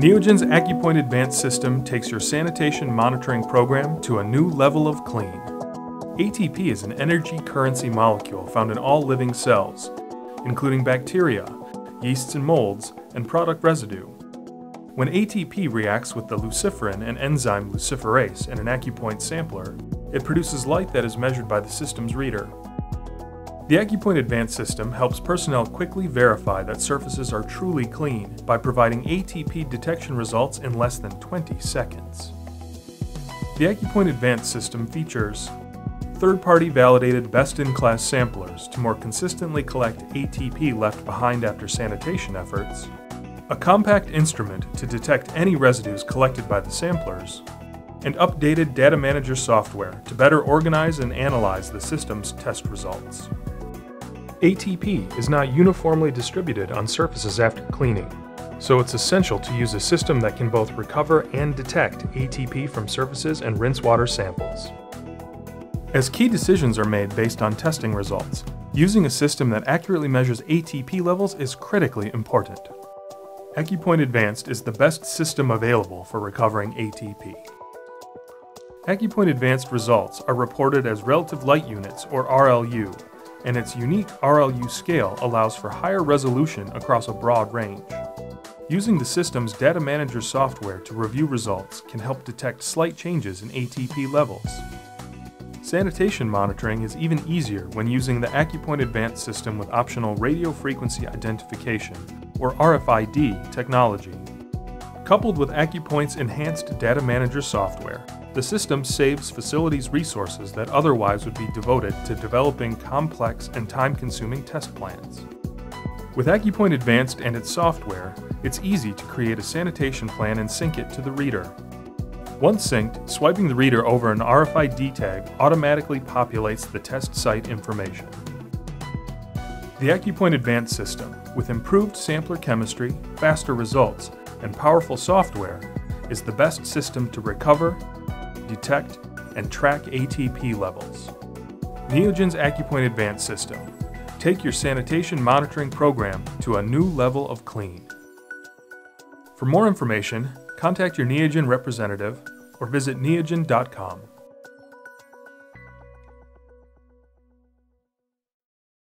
Neogen's AccuPoint Advanced system takes your sanitation monitoring program to a new level of clean. ATP is an energy currency molecule found in all living cells, including bacteria, yeasts and molds, and product residue. When ATP reacts with the luciferin and enzyme luciferase in an AccuPoint sampler, it produces light that is measured by the system's reader. The AccuPoint Advanced system helps personnel quickly verify that surfaces are truly clean by providing ATP detection results in less than 20 seconds. The AccuPoint Advanced system features third-party validated best-in-class samplers to more consistently collect ATP left behind after sanitation efforts, a compact instrument to detect any residues collected by the samplers, and updated Data Manager software to better organize and analyze the system's test results. ATP is not uniformly distributed on surfaces after cleaning, so it's essential to use a system that can both recover and detect ATP from surfaces and rinse water samples. As key decisions are made based on testing results, using a system that accurately measures ATP levels is critically important. AccuPoint Advanced is the best system available for recovering ATP. AccuPoint Advanced results are reported as relative light units, or RLU, and its unique RLU scale allows for higher resolution across a broad range. Using the system's Data Manager software to review results can help detect slight changes in ATP levels. Sanitation monitoring is even easier when using the AccuPoint Advanced system with optional radio frequency identification, or RFID, technology. Coupled with AccuPoint's enhanced Data Manager software, the system saves facilities resources that otherwise would be devoted to developing complex and time-consuming test plans. With AccuPoint Advanced and its software, it's easy to create a sanitation plan and sync it to the reader, once synced, swiping the reader over an RFID tag automatically populates the test site information. The AccuPoint Advanced system, with improved sampler chemistry, faster results, and powerful software, is the best system to recover, detect, and track ATP levels. Neogen's AccuPoint Advanced system. Take your sanitation monitoring program to a new level of clean. For more information, contact your Neogen representative or visit neogen.com.